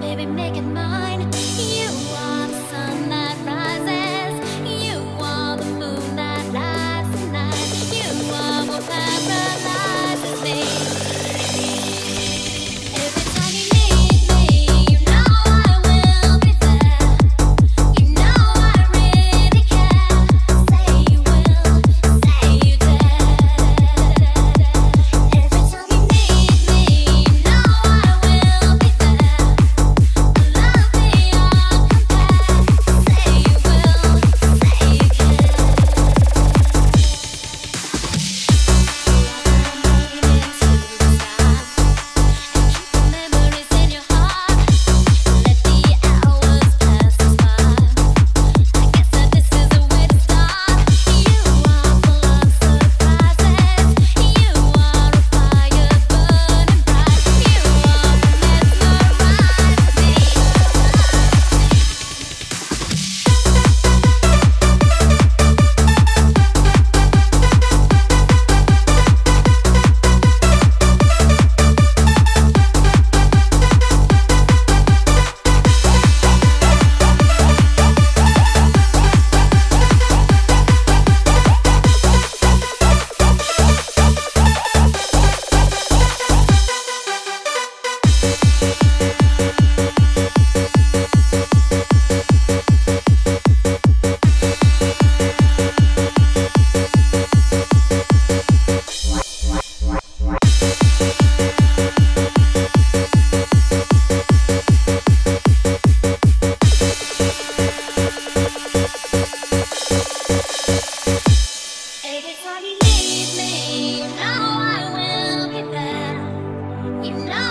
baby, make it That's you me. You know I will be there. You know.